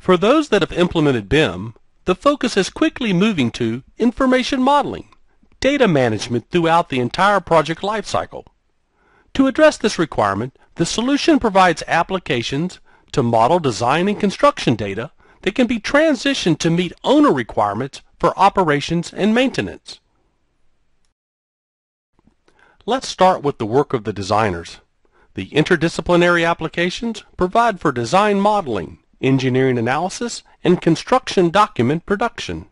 For those that have implemented BIM, the focus is quickly moving to information modeling, data management throughout the entire project lifecycle. To address this requirement, the solution provides applications to model design and construction data that can be transitioned to meet owner requirements for operations and maintenance. Let's start with the work of the designers. The interdisciplinary applications provide for design modeling, engineering analysis, and construction document production.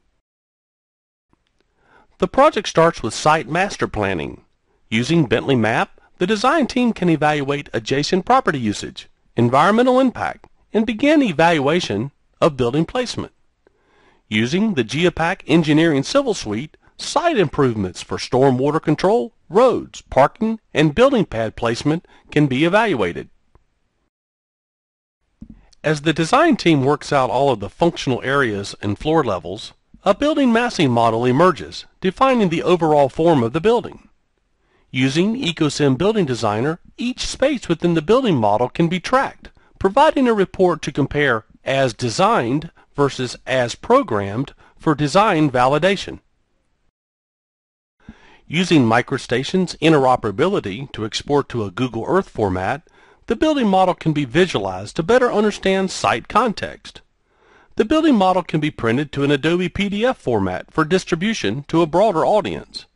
The project starts with site master planning. Using Bentley Map, the design team can evaluate adjacent property usage, environmental impact, and begin evaluation of building placement. Using the GEOPAK Engineering Civil Suite, site improvements for stormwater control, roads, parking, and building pad placement can be evaluated. As the design team works out all of the functional areas and floor levels, a building massing model emerges, defining the overall form of the building. Using AECOsim Building Designer, each space within the building model can be tracked, providing a report to compare as designed versus as programmed for design validation. Using MicroStation's interoperability to export to a Google Earth format, the building model can be visualized to better understand site context. The building model can be printed to an Adobe PDF format for distribution to a broader audience.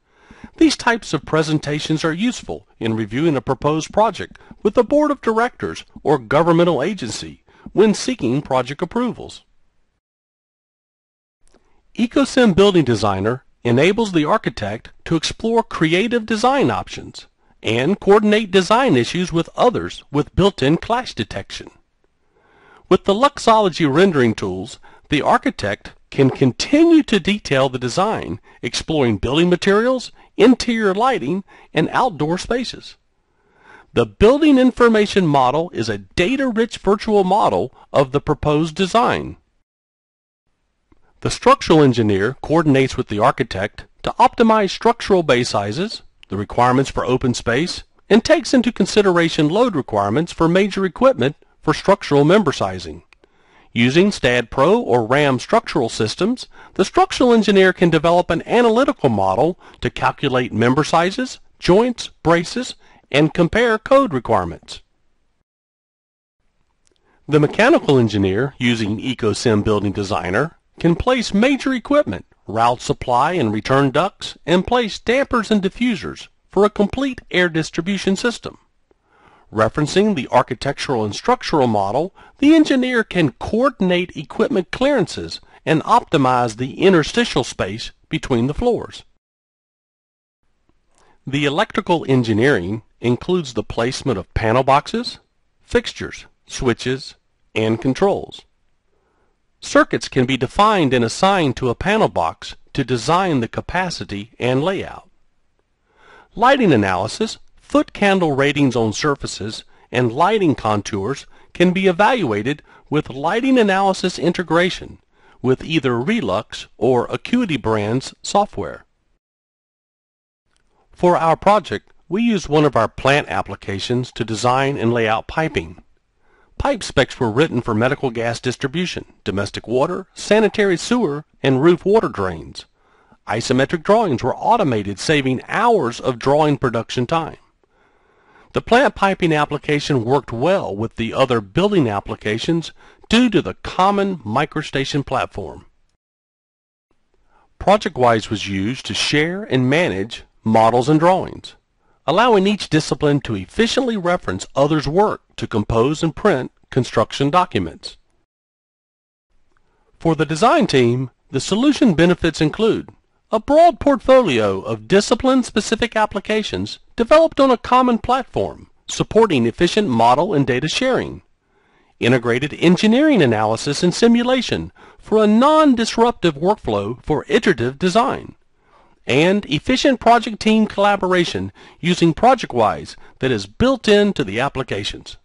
These types of presentations are useful in reviewing a proposed project with the board of directors or governmental agency when seeking project approvals. AECOsim Building Designer enables the architect to explore creative design options and coordinate design issues with others with built-in clash detection. With the Luxology rendering tools, the architect can continue to detail the design, exploring building materials, interior lighting, and outdoor spaces. The building information model is a data-rich virtual model of the proposed design. The structural engineer coordinates with the architect to optimize structural bay sizes, the requirements for open space, and takes into consideration load requirements for major equipment for structural member sizing. Using STAAD Pro or RAM structural systems, the structural engineer can develop an analytical model to calculate member sizes, joints, braces, and compare code requirements. The mechanical engineer, using AECOsim Building Designer, can place major equipment, route supply and return ducts, and place dampers and diffusers for a complete air distribution system. Referencing the architectural and structural model, the engineer can coordinate equipment clearances and optimize the interstitial space between the floors. The electrical engineering includes the placement of panel boxes, fixtures, switches, and controls. Circuits can be defined and assigned to a panel box to design the capacity and layout. Lighting analysis, foot candle ratings on surfaces, and lighting contours can be evaluated with lighting analysis integration with either Relux or Acuity Brands software. For our project, we used one of our plant applications to design and lay out piping. Pipe specs were written for medical gas distribution, domestic water, sanitary sewer, and roof water drains. Isometric drawings were automated, saving hours of drawing production time. The plant piping application worked well with the other building applications due to the common MicroStation platform. ProjectWise was used to share and manage models and drawings allowing each discipline to efficiently reference others' work to compose and print construction documents. For the design team, the solution benefits include a broad portfolio of discipline-specific applications developed on a common platform, supporting efficient model and data sharing, integrated engineering analysis and simulation for a non-disruptive workflow for iterative design, and efficient project team collaboration using ProjectWise that is built into the applications.